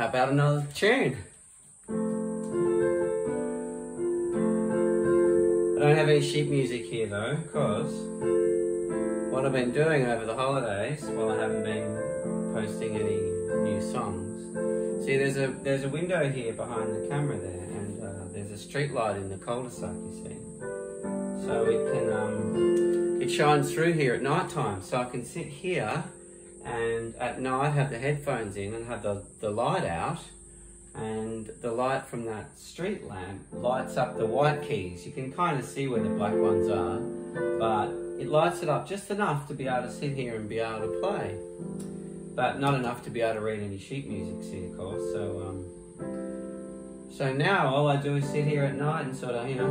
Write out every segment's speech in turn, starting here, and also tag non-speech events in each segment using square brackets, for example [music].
how about another tune? I don't have any sheet music here though, because what I've been doing over the holidays, while I haven't been posting any new songs. See, there's a there's a window here behind the camera there, and uh, there's a street light in the cul-de-sac. You see, so it can um, it shines through here at night time. So I can sit here, and at night have the headphones in and have the the light out, and the light from that street lamp lights up the white keys. You can kind of see where the black ones are, but it lights it up just enough to be able to sit here and be able to play. But not enough to be able to read any sheet music, see, of course. So, um, so now all I do is sit here at night and sort of, you know,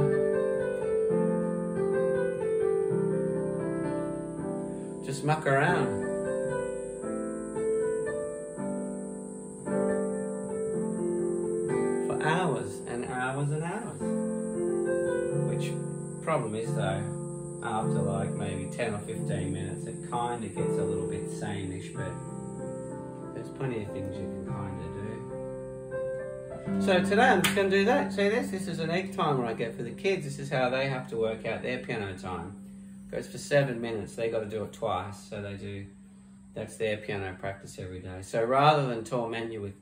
just muck around. Hours and hours and hours. Which problem is though, after like maybe 10 or 15 minutes, it kind of gets a little bit sameish, but there's plenty of things you can kind of do. So today I'm just going to do that. See this? This is an egg timer I get for the kids. This is how they have to work out their piano time. Goes for seven minutes. They got to do it twice, so they do. That's their piano practice every day. So rather than torment you with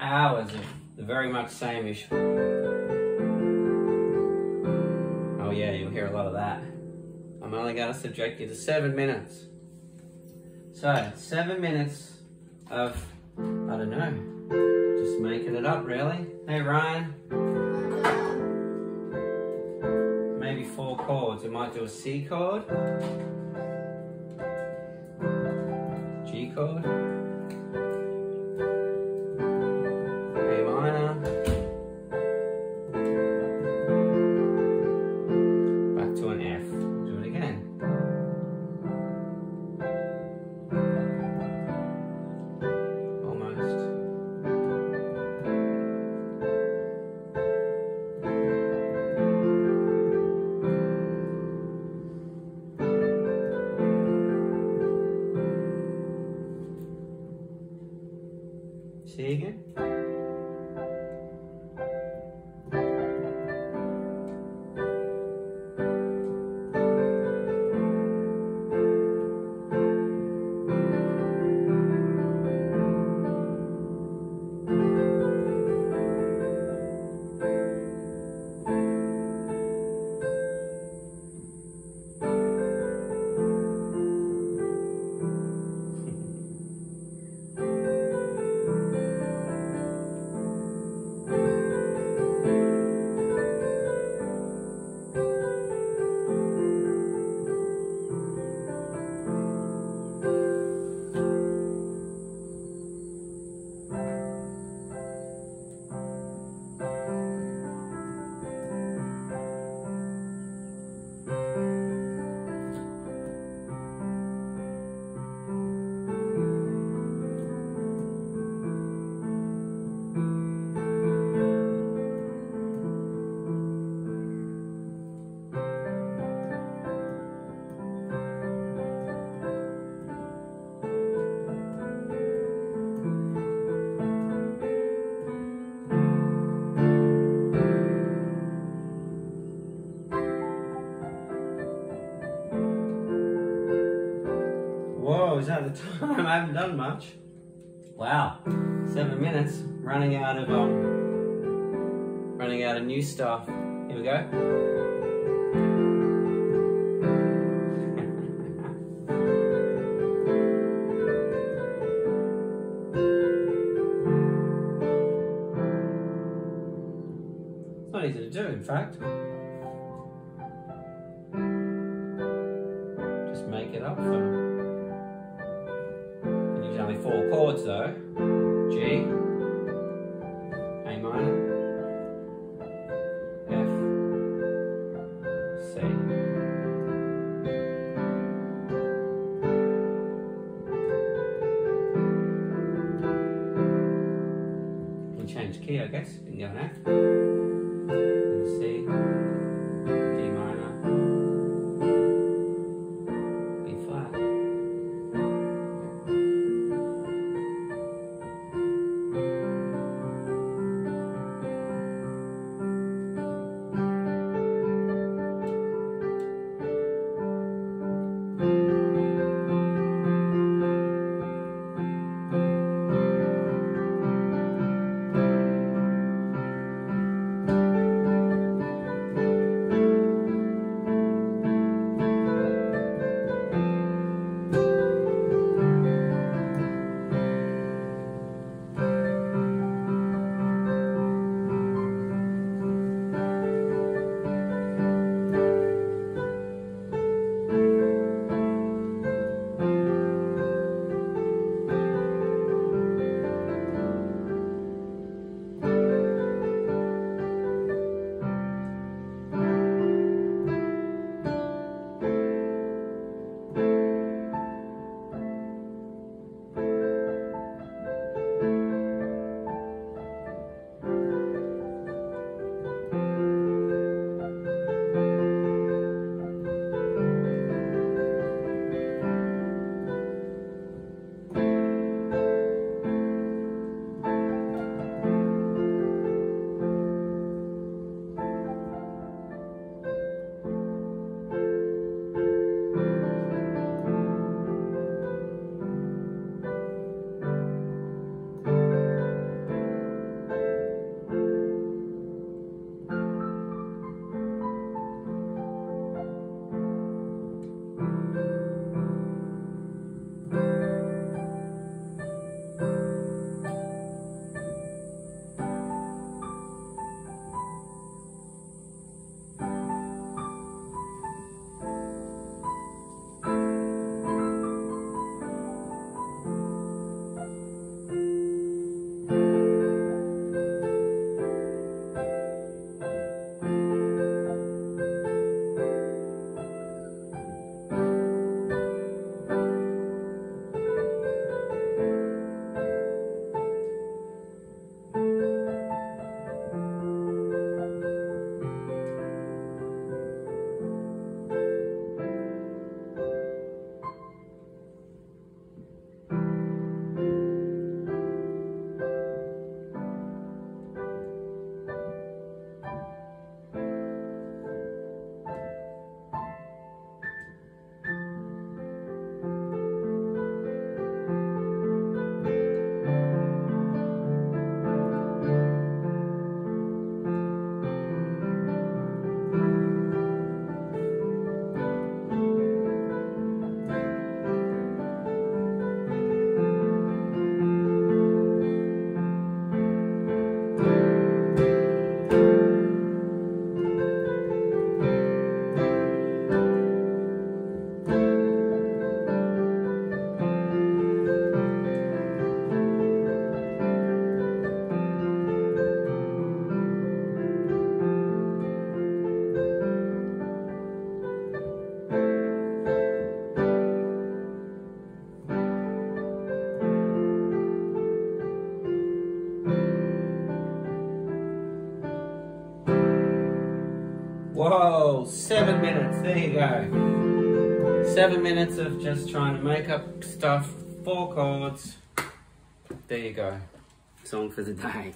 hours of the very much sameish. Oh yeah, you'll hear a lot of that. I'm only to subject you to seven minutes. So, seven minutes of, I don't know, just making it up really. Hey Ryan, maybe four chords. We might do a C chord, G chord, See is that the [laughs] time? I haven't done much. Wow, seven minutes, running out of um, running out of new stuff. Here we go. It's not easy to do, in fact. Just make it up for four chords though. G, A minor, F, C. Can change key, I guess. You can go an Whoa, seven minutes. There you go. Seven minutes of just trying to make up stuff, four chords. There you go. Song for the day.